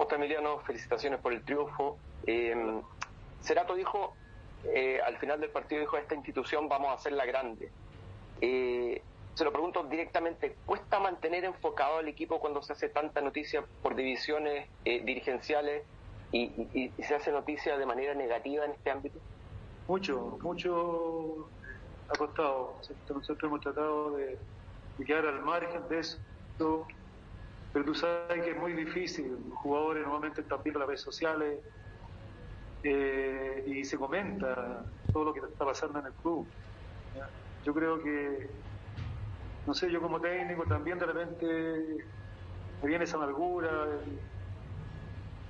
José Emiliano, felicitaciones por el triunfo. Eh, Cerato dijo, eh, al final del partido dijo, esta institución vamos a hacerla grande. Eh, se lo pregunto directamente, ¿cuesta mantener enfocado al equipo cuando se hace tanta noticia por divisiones eh, dirigenciales y, se hace noticia de manera negativa en este ámbito? Mucho, mucho ha costado. Nosotros hemos tratado de, quedar al margen de eso, pero tú sabes que es muy difícil. Jugadores normalmente están viendo las redes sociales eh, y se comenta todo lo que está pasando en el club. Yo creo que no sé, yo como técnico también de repente me viene esa amargura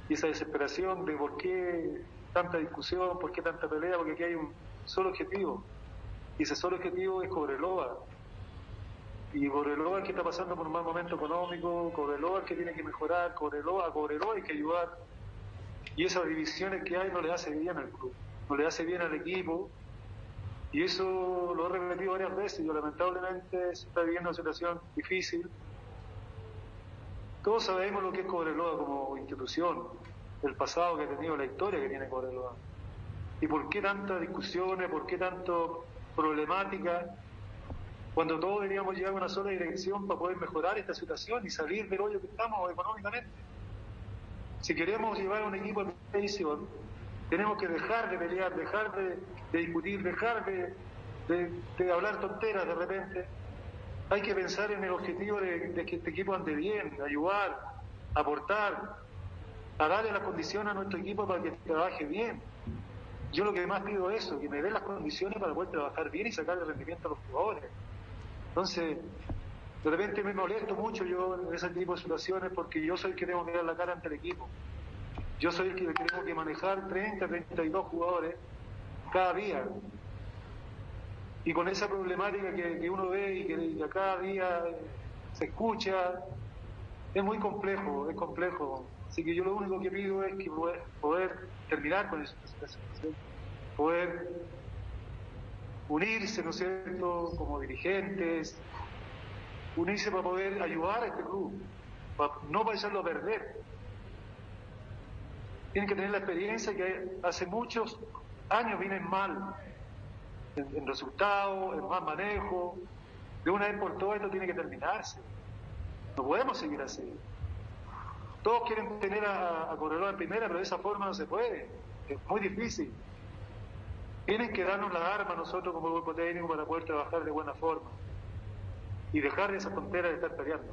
y esa desesperación de por qué tanta discusión, por qué tanta pelea, porque aquí hay un solo objetivo. Y ese solo objetivo es Cobreloa. Y Cobreloa es que está pasando por un mal momento económico, Cobreloa es que tiene que mejorar, Cobreloa, Cobreloa hay que ayudar. Y esas divisiones que hay no le hace bien al club, no le hace bien al equipo, y eso lo he repetido varias veces. Yo lamentablemente se está viviendo una situación difícil. Todos sabemos lo que es Cobreloa como institución, el pasado que ha tenido, la historia que tiene Cobreloa. Y por qué tantas discusiones, por qué tanto problemática, cuando todos deberíamos llegar a una sola dirección para poder mejorar esta situación y salir del hoyo que estamos económicamente. Si queremos llevar a un equipo de competición, tenemos que dejar de pelear, dejar de, discutir, dejar de, hablar tonteras de repente. Hay que pensar en el objetivo de, que este equipo ande bien, ayudar, aportar, a darle las condiciones a nuestro equipo para que trabaje bien. Yo lo que más pido es eso, que me den las condiciones para poder trabajar bien y sacar el rendimiento a los jugadores. Entonces, de repente me molesto mucho yo en ese tipo de situaciones porque yo soy el que que dar la cara ante el equipo. Yo soy el que tengo que manejar 30, 32 jugadores cada día. Y con esa problemática que, uno ve y que, cada día se escucha, es muy complejo, es complejo. Así que yo lo único que pido es que poder, terminar con esa situación, poder unirse, ¿no es cierto?, como dirigentes, unirse para poder ayudar a este club, no para echarlo a perder tienen que tener la experiencia que hace muchos años vienen mal en, resultados, en mal manejo. De una vez por todas esto tiene que terminarse. No podemos seguir así. Todos quieren tener a, a Corredor en primera, pero de esa forma no se puede. Es muy difícil. Tienen que darnos la arma nosotros como grupo técnico para poder trabajar de buena forma y dejar de esa tontera de estar peleando.